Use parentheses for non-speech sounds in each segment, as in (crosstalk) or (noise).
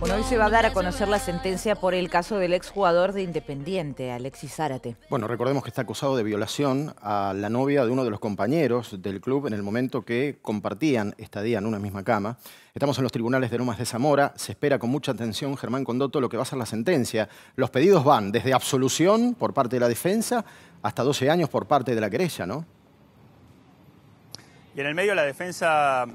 Bueno, hoy se va a dar a conocer la sentencia por el caso del exjugador de Independiente, Alexis Zárate. Bueno, recordemos que está acusado de violación a la novia de uno de los compañeros del club en el momento que compartían estadía en una misma cama. Estamos en los tribunales de Lomas de Zamora. Se espera con mucha atención, Germán Condoto, lo que va a ser la sentencia. Los pedidos van desde absolución por parte de la defensa hasta 12 años por parte de la querella, ¿no? Y en el medio la defensa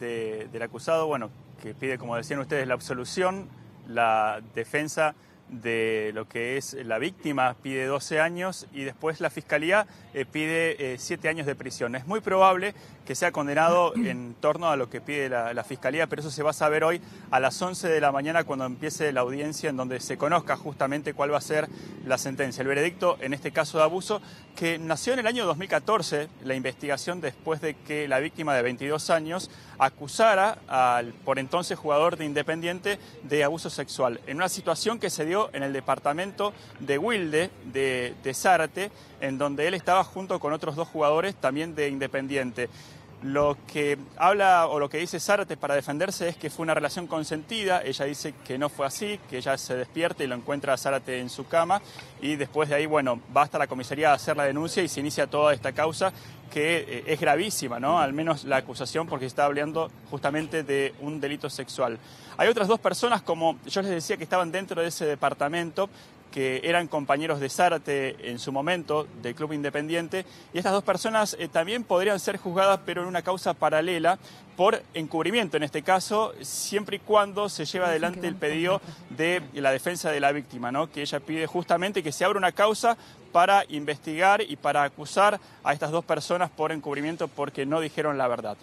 del acusado, bueno, que pide, como decían ustedes, la absolución, la defensa de lo que es la víctima pide 12 años y después la fiscalía eh, pide 7 eh, años de prisión. Es muy probable que sea condenado (clears throat) en torno a lo que pide la, fiscalía, pero eso se va a saber hoy a las 11 de la mañana cuando empiece la audiencia en donde se conozca justamente cuál va a ser la sentencia. El veredicto en este caso de abuso que nació en el año 2014, la investigación después de que la víctima de 22 años acusara al por entonces jugador de Independiente de abuso sexual, en una situación que se dio en el departamento de Wilde, de, de en donde él estaba junto con otros dos jugadores también de Independiente. Lo que habla o lo que dice Zárate para defenderse es que fue una relación consentida. Ella dice que no fue así, que ella se despierta y lo encuentra a Zárate en su cama. Y después de ahí, bueno, va hasta la comisaría a hacer la denuncia y se inicia toda esta causa que eh, es gravísima, ¿no? Al menos la acusación porque está hablando justamente de un delito sexual. Hay otras dos personas, como yo les decía, que estaban dentro de ese departamento que eran compañeros de Zárate en su momento del Club Independiente y estas dos personas eh, también podrían ser juzgadas pero en una causa paralela por encubrimiento en este caso, siempre y cuando se lleve adelante el pedido de la defensa de la víctima, ¿no? que ella pide justamente que se abra una causa para investigar y para acusar a estas dos personas por encubrimiento porque no dijeron la verdad.